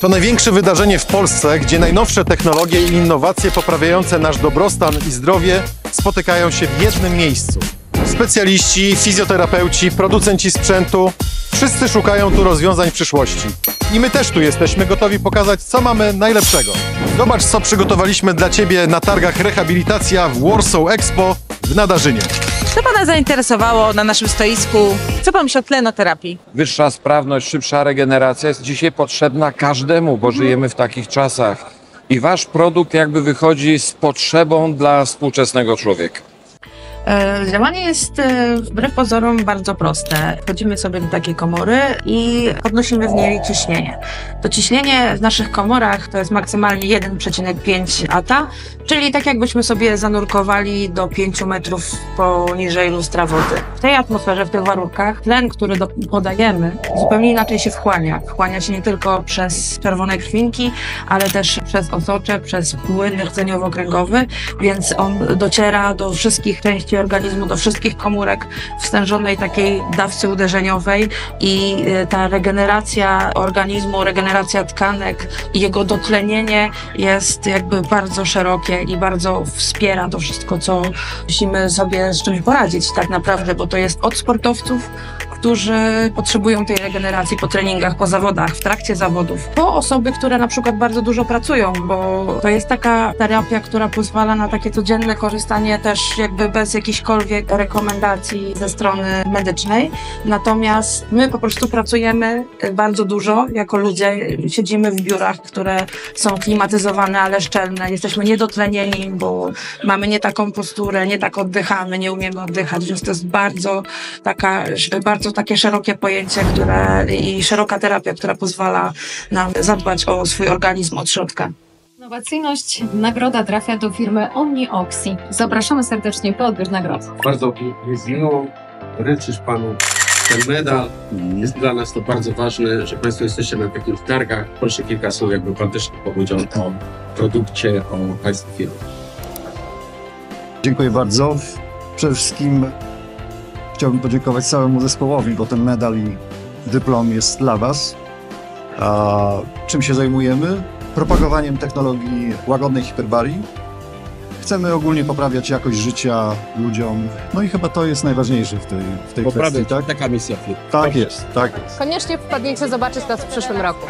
To największe wydarzenie w Polsce, gdzie najnowsze technologie i innowacje poprawiające nasz dobrostan i zdrowie spotykają się w jednym miejscu. Specjaliści, fizjoterapeuci, producenci sprzętu wszyscy szukają tu rozwiązań przyszłości. I my też tu jesteśmy gotowi pokazać, co mamy najlepszego. Zobacz, co przygotowaliśmy dla Ciebie na targach Rehabilitacja w Warsaw Expo w Nadarzynie. Pana zainteresowało na naszym stoisku? Co Pan myśli o tlenoterapii? Wyższa sprawność, szybsza regeneracja jest dzisiaj potrzebna każdemu, bo żyjemy w takich czasach. I wasz produkt jakby wychodzi z potrzebą dla współczesnego człowieka. E, Działanie jest e, wbrew pozorom bardzo proste. Wchodzimy sobie do takiej komory i podnosimy w niej ciśnienie. To ciśnienie w naszych komorach to jest maksymalnie 1,5 ATA, czyli tak jakbyśmy sobie zanurkowali do 5 metrów poniżej lustra wody. W tej atmosferze, w tych warunkach, tlen, który do, podajemy, zupełnie inaczej się wchłania. Wchłania się nie tylko przez czerwone krwinki, ale też przez osocze, przez płyn rdzeniowo-kręgowy, więc on dociera do wszystkich części organizmu, do wszystkich komórek w stężonej takiej dawce uderzeniowej i y, ta regeneracja organizmu, regeneracja tkanek i jego dotlenienie jest jakby bardzo szerokie i bardzo wspiera to wszystko, co musimy sobie z czymś poradzić tak naprawdę, bo to jest od sportowców, którzy potrzebują tej regeneracji po treningach, po zawodach, w trakcie zawodów. Po osoby, które na przykład bardzo dużo pracują, bo to jest taka terapia, która pozwala na takie codzienne korzystanie też jakby bez jakichkolwiek rekomendacji ze strony medycznej. Natomiast my po prostu pracujemy bardzo dużo jako ludzie. Siedzimy w biurach, które są klimatyzowane, ale szczelne. Jesteśmy niedotlenieni, bo mamy nie taką posturę, nie tak oddychamy, nie umiemy oddychać, więc to jest bardzo taka, bardzo takie szerokie pojęcie, które i szeroka terapia, która pozwala nam zadbać o swój organizm od środka. Innowacyjność, nagroda trafia do firmy OmniOxy. Zapraszamy serdecznie po odbiór nagrody. Bardzo jest miło wręczyć Panu ten medal. Jest dla nas to bardzo ważne, że Państwo jesteście na takich targach. Proszę kilka słów, jakby Pan też powiedział o produkcie, o Państwa firmie. Dziękuję bardzo. Przede wszystkim chciałbym podziękować całemu zespołowi, bo ten medal i dyplom jest dla Was. A czym się zajmujemy? Propagowaniem technologii łagodnej hiperbarii. Chcemy ogólnie poprawiać jakość życia ludziom. No i chyba to jest najważniejsze w tej, w tej kwestii, tak? taka misja. Tak jest, tak jest. Koniecznie wpadnijcie zobaczyć nas w przyszłym roku.